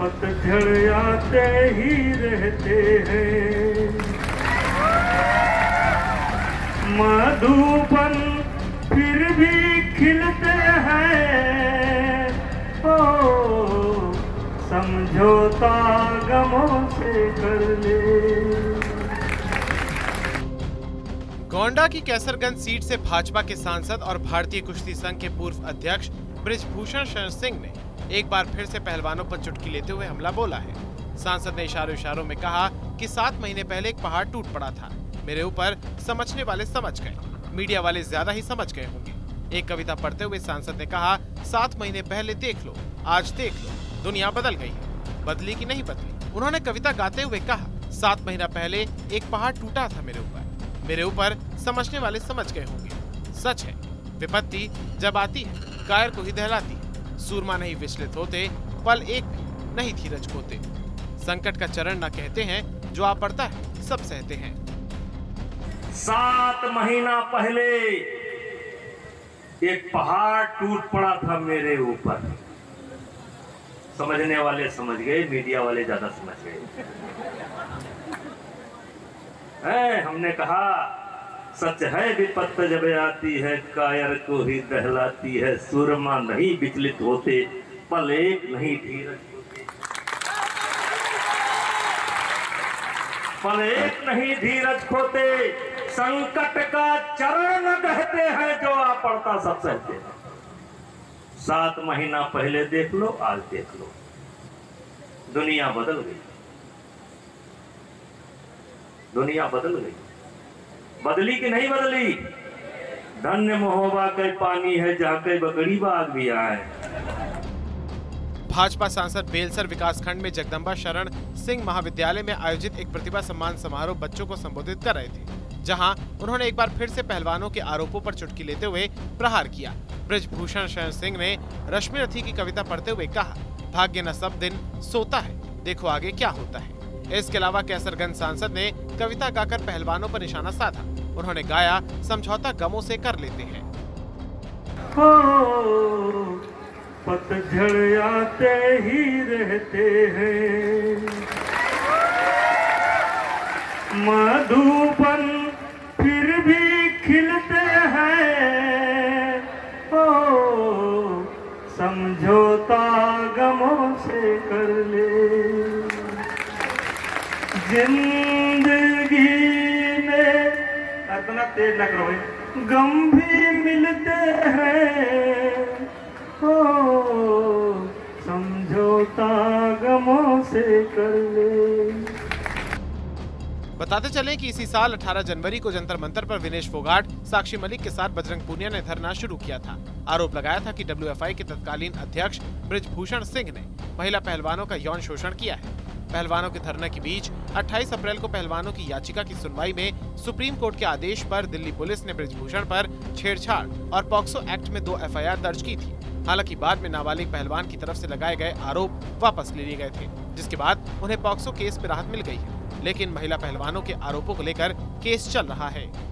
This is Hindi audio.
पतझड़ आते ही रहते हैं। मधुबन फिर भी खिलते हैं। ओ समझौता गमों से कर ले। गोंडा की कैसरगंज सीट से भाजपा के सांसद और भारतीय कुश्ती संघ के पूर्व अध्यक्ष ब्रिजभूषण शरण सिंह ने एक बार फिर से पहलवानों पर चुटकी लेते हुए हमला बोला है। सांसद ने इशारों इशारों में कहा कि सात महीने पहले एक पहाड़ टूट पड़ा था। मेरे ऊपर समझने वाले समझ गए। मीडिया वाले ज़्यादा ही समझ गए होंगे। एक कविता पढ़ते हुए सांसद ने कहा, सात महीने पहले देख लो, आज देख लो, दुनिया बदल गई है। बदली की नहीं बदली? उन्होंने कविता गाते हुए कहा, सात महीना पहले एक पहाड़ टूटा था मेरे ऊपर। मेरे ऊपर समझने वाले समझ गए होंगे। सच है, विपत्ति जब आती है कायर को ही दहलाती सूरमा नहीं विचलित होते पल एक नहीं धीरज खोते। संकट का चरण न कहते हैं, जो आ पड़ता है, सब सहते हैं। सात महीना पहले एक पहाड़ टूट पड़ा था मेरे ऊपर। समझने वाले समझ गए, मीडिया वाले ज़्यादा समझ गए। हमने कहा सच है विपत्त जब आती है, कायर को ही दहलाती है। सुरमा नहीं विचलित होते, पल एक नहीं धीरज पल एक नहीं धीरज खोते संकट का चरण कहते हैं जो आ पड़ता सब सहते हैं सात महीना पहले देख लो, आज देख लो। दुनिया बदल गई। दुनिया बदल गई। बदली कि नहीं बदली? धन्य महोबा कई पानी है जहाँ कई बकरी बाग भी आए। भाजपा सांसद बेलसर विकासखंड में जगदम्बा शरण सिंह महाविद्यालय में आयोजित एक प्रतिभा सम्मान समारोह बच्चों को संबोधित कर रहे थे, जहाँ उन्होंने एक बार फिर से पहलवानों के आरोपों पर चुटकी लेते हुए प्रहार किया। ब्रजभूषण शरण सिंह ने रश्मि रथी की कविता पढ़ते हुए कहा, भाग्य न सब दिन सोता है, देखो आगे क्या होता है। इसके अलावा कैसरगंज सांसद ने कविता गाकर पहलवानों पर निशाना साधा। उन्होंने गाया, समझौता गमों से कर लेते हैं। पतझड़ आते ही रहते हैं। मधुबन फिर भी खिलते हैं। ओ, समझौता गमों से कर ले। ज़िंदगी इतना तेज न करो भाई। गम भी मिलते हैं। हो समझौता गमों से कर ले। बताते चलें कि इसी साल 18 जनवरी को जंतर मंतर पर विनेश फोगाट, साक्षी मलिक के साथ बजरंग पूनिया ने धरना शुरू किया था। आरोप लगाया था कि डब्ल्यूएफआई के तत्कालीन अध्यक्ष ब्रिजभूषण सिंह ने महिला पहलवानों का यौन शोषण किया है। पहलवानों के धरने के बीच 28 अप्रैल को पहलवानों की याचिका की सुनवाई में सुप्रीम कोर्ट के आदेश पर दिल्ली पुलिस ने ब्रजभूषण पर छेड़छाड़ और पॉक्सो एक्ट में दो एफआईआर दर्ज की थी। हालाँकि बाद में नाबालिग पहलवान की तरफ़ से लगाए गए आरोप वापस ले लिए गए थे, जिसके बाद उन्हें पॉक्सो केस में राहत मिल गई। है लेकिन महिला पहलवानों के आरोपों को लेकर केस चल रहा है।